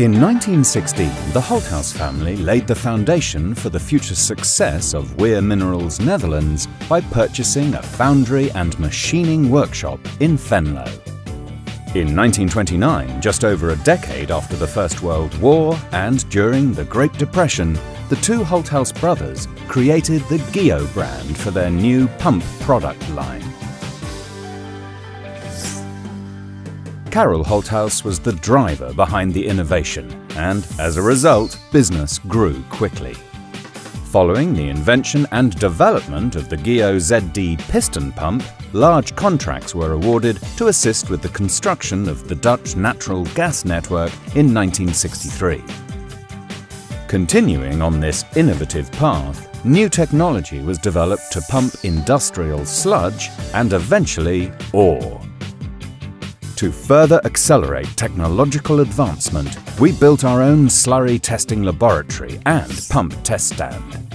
In 1916, the Holthaus family laid the foundation for the future success of Weir Minerals Netherlands by purchasing a foundry and machining workshop in Venlo. In 1929, just over a decade after the First World War and during the Great Depression, the two Holthaus brothers created the GEHO brand for their new pump product line. Carol Holthaus was the driver behind the innovation, and as a result, business grew quickly. Following the invention and development of the GEHO ZD piston pump, large contracts were awarded to assist with the construction of the Dutch natural gas network in 1963. Continuing on this innovative path, new technology was developed to pump industrial sludge and eventually ore. To further accelerate technological advancement, we built our own slurry testing laboratory and pump test stand.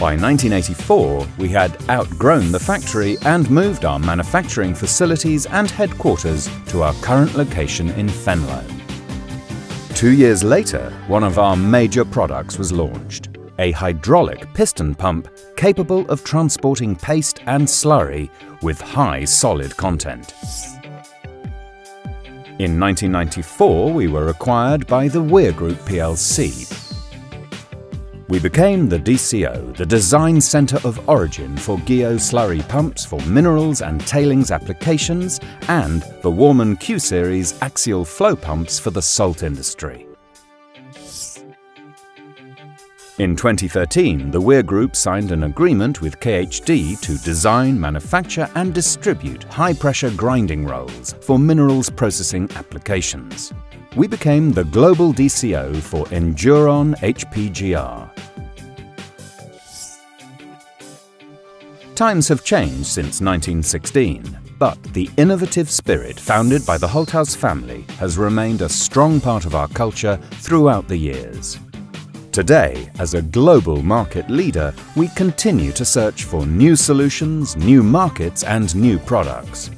By 1984, we had outgrown the factory and moved our manufacturing facilities and headquarters to our current location in Venlo. Two years later, one of our major products was launched, a hydraulic piston pump capable of transporting paste and slurry with high solid content. In 1994, we were acquired by the Weir Group plc. We became the DCO, the design centre of origin for GEHO slurry pumps for minerals and tailings applications and the Warman Q-Series axial flow pumps for the salt industry. In 2013, the Weir Group signed an agreement with KHD to design, manufacture and distribute high-pressure grinding rolls for minerals processing applications. We became the global DCO for Enduron HPGR. Times have changed since 1916, but the innovative spirit founded by the Holthaus family has remained a strong part of our culture throughout the years. Today, as a global market leader, we continue to search for new solutions, new markets and new products.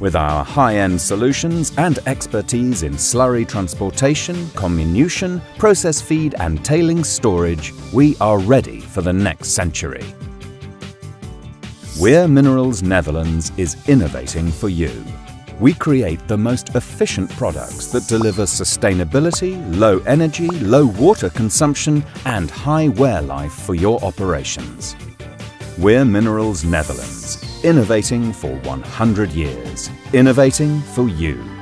With our high-end solutions and expertise in slurry transportation, comminution, process feed and tailings storage, we are ready for the next century. Weir Minerals Netherlands is innovating for you we create the most efficient products that deliver sustainability, low energy, low water consumption and high wear life for your operations. Weir Minerals Netherlands, innovating for 100 years, innovating for you.